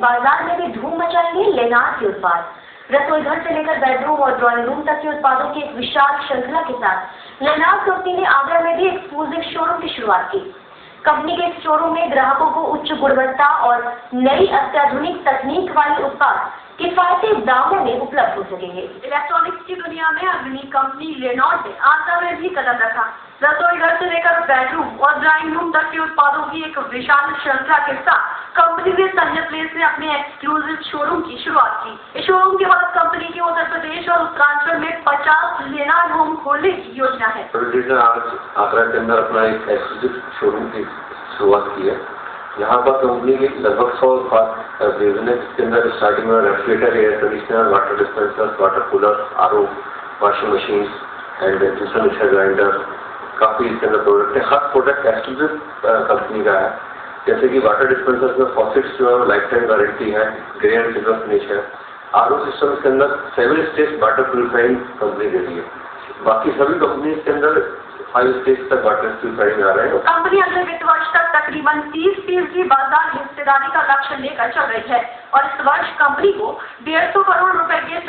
बाज़ार में भी धूम मचाएँगे लेनार के उत्पाद। रसोई घर से लेकर बेडरूम और ड्राइंग रूम तक के उत्पादों की एक विशाल श्रृंखला के साथ लेनार कंपनी ने आगरा में भी एक्सक्लूसिव शोरूम की शुरुआत की। कंपनी के शोरूम में ग्राहकों को उच्च गुणवत्ता और नई अत्याधुनिक तकनीक वाले उत्पाद किफायती दामों में उपलब्ध हो सकेंगे। इलेक्ट्रॉनिक्स की दुनिया में अग्नि कंपनी लेनॉट ने आगरा में भी कदम रखा। रसोई घर से लेकर बेडरूम और ड्राइंग रूम तक के उत्पादों की एक विशाल श्रृंखला के साथ कंपनी ने संजय प्लेस में अपने एक्सक्लूसिव शोरूम की शुरुआत की। इस शोरूम के बाद कंपनी की उत्तर प्रदेश और उत्तरांचल में 50 लेनार होम खोलने की योजना है। आज आगरा के अंदर अपना एक एक्सक्लूसिव शोरूम की शुरुआत की है, यहाँ पर कंपनी की लगभग सौ बिज़नेस अंदर स्टार्टिंग में refrigerator air conditioner water dispenser water cooler RO washing machine and juicer mixer grinder काफ़ी इसके अंदर प्रोडक्ट है। हर प्रोडक्ट एक्सक्लूसिव कंपनी का है। जैसे कि वाटर डिस्पेंसर में फॉसिट्स जो है लाइफ टाइम गारंटी है ग्रे एंड सिल्वर फिनिश है। आर सिस्टम के अंदर seven stage water purifying company दे रही है। बाकी सभी कंपनी के अंदर फाइव स्टेज तक वाटर प्योरीफाइंग आ रहे हैं। कंपनी अगले वित्त वर्ष तक तकरीबन 30 फ़ीसदी बाज़ार हिस्सेदारी का लक्ष्य लेकर चल रही है। और इस वर्ष कंपनी को डेढ़ सौ करोड़ रुपए के